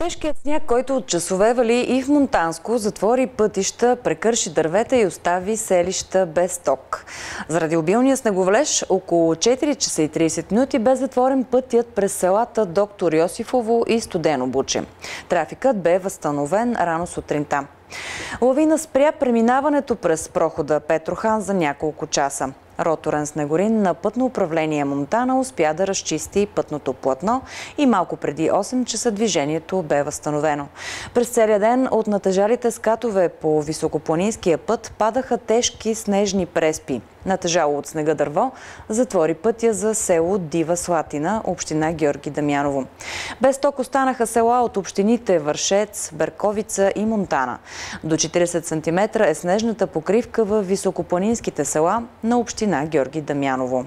Тежкият сняг, който от часове вали и в Монтанско, затвори пътища, прекърши дървета и остави селища без ток. Заради обилния снеговалеж, около 4 часа и 30 минути бе затворен пътят през селата Доктор Йосифово и Студено Буче. Трафикът бе възстановен рано сутринта. Лавина спря преминаването през прохода Петрохан за няколко часа. Роторен Снегорин на пътно управление Монтана успя да разчисти пътното платно и малко преди 8 часа движението бе възстановено. През целия ден от натежалите скатове по високопланинския път падаха тежки снежни преспи. Натежало от снега дърво затвори пътя за село Дива Слатина, община Георги Дамяново. Без ток останаха села от общините Вършец, Берковица и Монтана. До 40 см е снежната покривка в високопланинските села на община Գյումրին է Գյորգի Դմյանովը